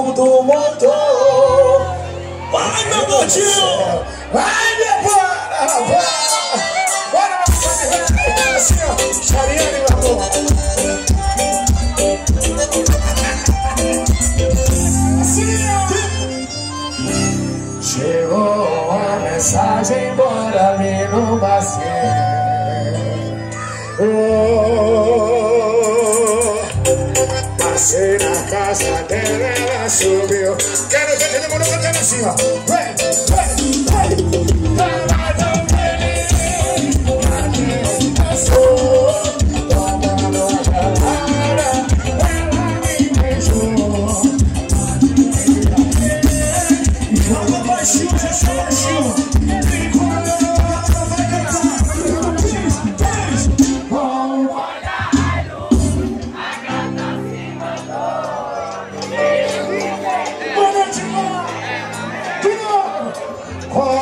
do motor. Vai, meu gordinho! Vai, meu bora! Vai! Bora, meu pai! Assim, ó, chorando, meu amor. Assim. Chegou uma mensagem, bora me no bacia. Oh. estás la casa te la subió. Que no te tenemos una canción encima. call.